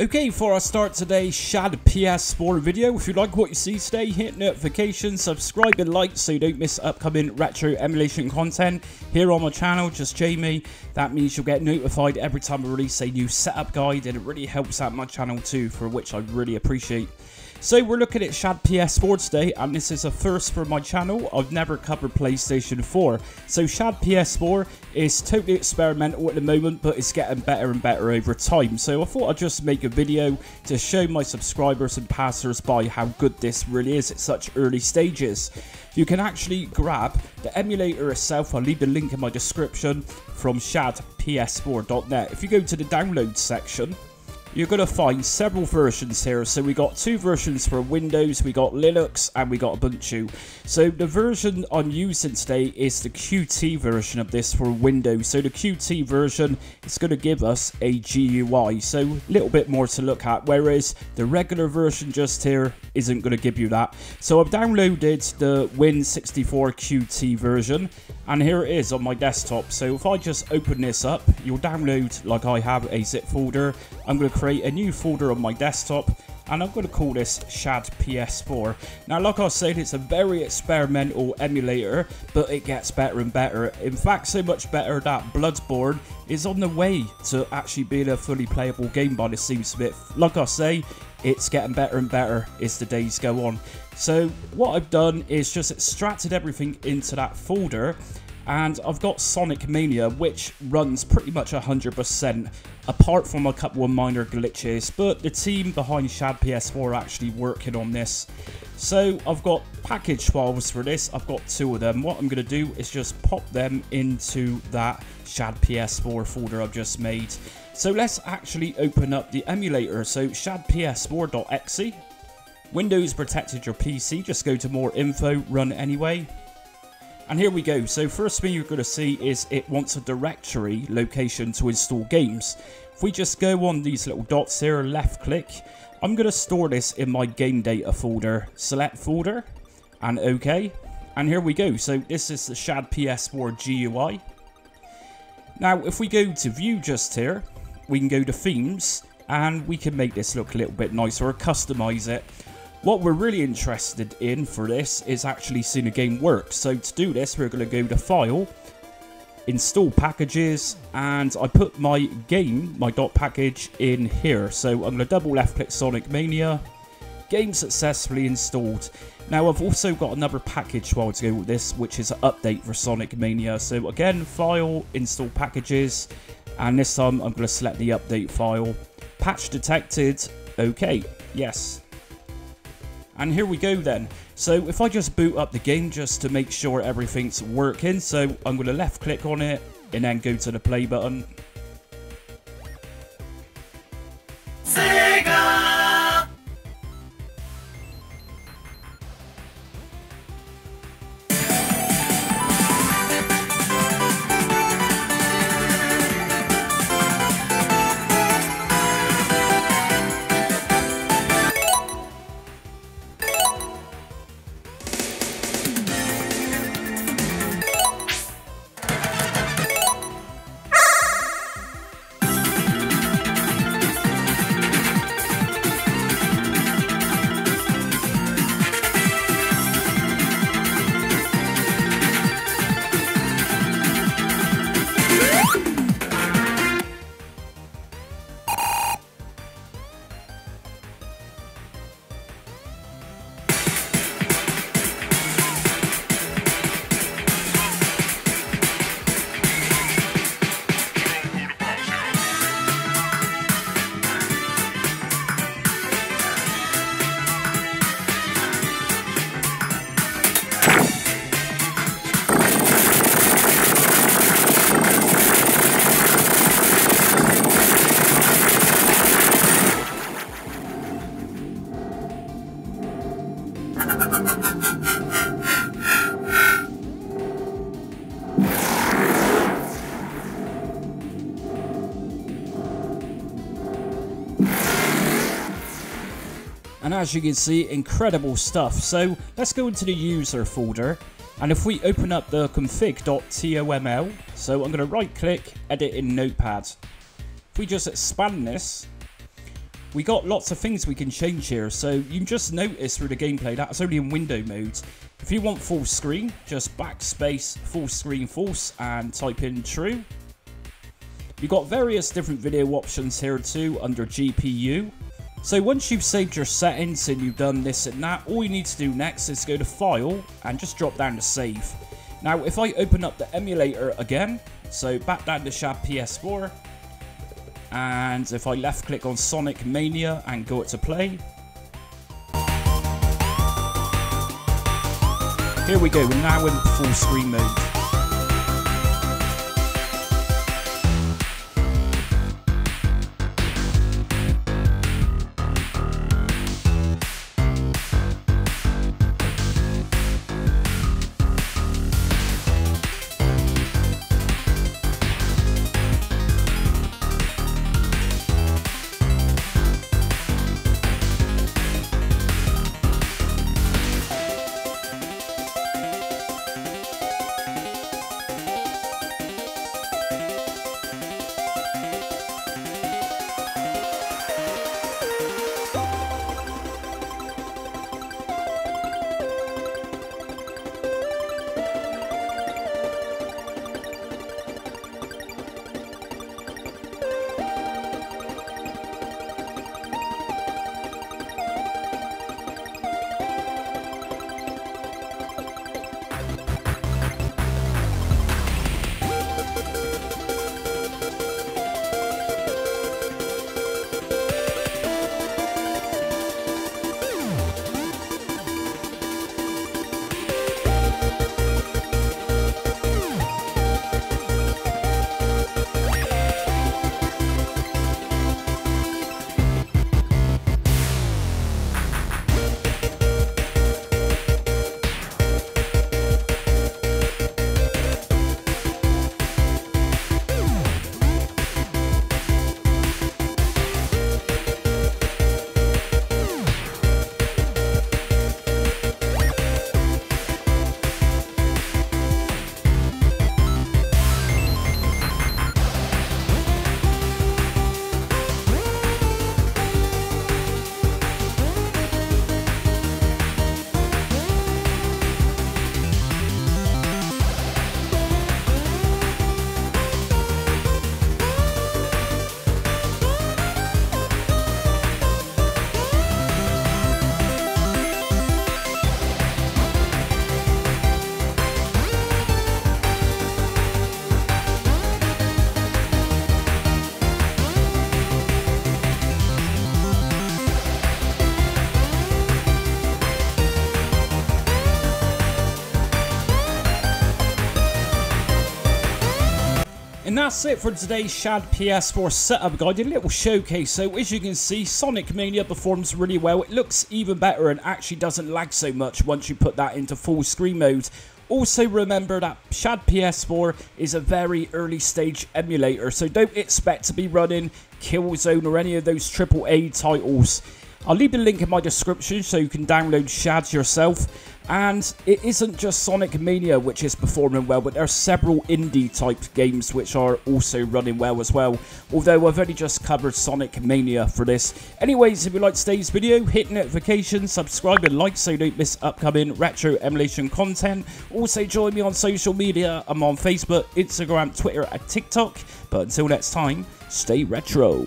Okay, before I start today, Shad PS4 video, if you like what you see today, hit notifications, subscribe and like so you don't miss upcoming retro emulation content here on my channel, just Jamie. That means you'll get notified every time I release a new setup guide and it really helps out my channel too, for which I really appreciate. So we're looking at Shad PS4 today, and this is a first for my channel. I've never covered PlayStation 4. So Shad PS4 is totally experimental at the moment, but it's getting better and better over time. So I thought I'd just make a video to show my subscribers and passers-by how good this really is at such early stages. You can actually grab the emulator itself, I'll leave the link in my description, from shadps4.net. If you go to the download section, you're going to find several versions here. So we got two versions for Windows, we got Linux, and we got Ubuntu. So the version I'm using today is the Qt version of this for Windows. So the Qt version is going to give us a GUI, so a little bit more to look at, whereas the regular version just here isn't going to give you that. So I've downloaded the Win64 Qt version, and here it is on my desktop. So if I just open this up, you'll download, like I have, a zip folder. I'm going to create a new folder on my desktop and I'm going to call this Shad PS4. Now, like I said, it's a very experimental emulator, but it gets better and better. In fact, so much better that Bloodborne is on the way to actually being a fully playable game by the seems of it. Like I say, it's getting better and better as the days go on. So what I've done is just extracted everything into that folder and I've got Sonic Mania, which runs pretty much 100%, apart from a couple of minor glitches, but the team behind Shad PS4 are actually working on this. So I've got package files for this, I've got two of them. What I'm going to do is just pop them into that Shad PS4 folder I've just made. So let's actually open up the emulator. So shadps4.exe. Windows protected your PC, just go to more info, run anyway. And here we go. So first thing you're going to see is it wants a directory location to install games. If we just go on these little dots here, left click, I'm going to store this in my game data folder. Select folder and OK. And here we go. So this is the Shad PS4 GUI. Now if we go to view just here, we can go to themes and we can make this look a little bit nicer or customize it. What we're really interested in for this is actually seeing the game work. So to do this, we're going to go to File, Install Packages, and I put my game, my dot package, in here. So I'm going to double left click Sonic Mania, game successfully installed. Now I've also got another package file to go with this, which is an update for Sonic Mania. So again, File, Install Packages, and this time I'm going to select the update file. Patch detected, okay, yes. And here we go then. So if I just boot up the game just to make sure everything's working, so I'm going to left click on it and then go to the play button. And as you can see, incredible stuff. So let's go into the user folder. And if we open up the config.toml, so I'm going to right click, edit in Notepad. If we just expand this, we got lots of things we can change here. So you just notice through the gameplay that's only in window mode. If you want full screen, just backspace full screen false and type in true. You've got various different video options here too under GPU. So once you've saved your settings and you've done this and that, all you need to do next is go to File and just drop down to Save. Now if I open up the emulator again, so back down to Shad PS4, and if I left click on Sonic Mania and go to play, Here we go, we're now in full screen mode. And that's it for today's Shad PS4 setup guide, a little showcase. So as you can see, Sonic Mania performs really well. It looks even better and actually doesn't lag so much once you put that into full screen mode. Also remember that Shad PS4 is a very early stage emulator, so don't expect to be running Killzone or any of those AAA titles. I'll leave the link in my description so you can download Shads yourself. And it isn't just Sonic Mania which is performing well, but there are several indie type games which are also running well as well. Although I've only just covered Sonic Mania for this. Anyways, if you liked today's video, hit notifications, subscribe and like so you don't miss upcoming retro emulation content. Also join me on social media. I'm on Facebook, Instagram, Twitter and TikTok. But until next time, stay retro.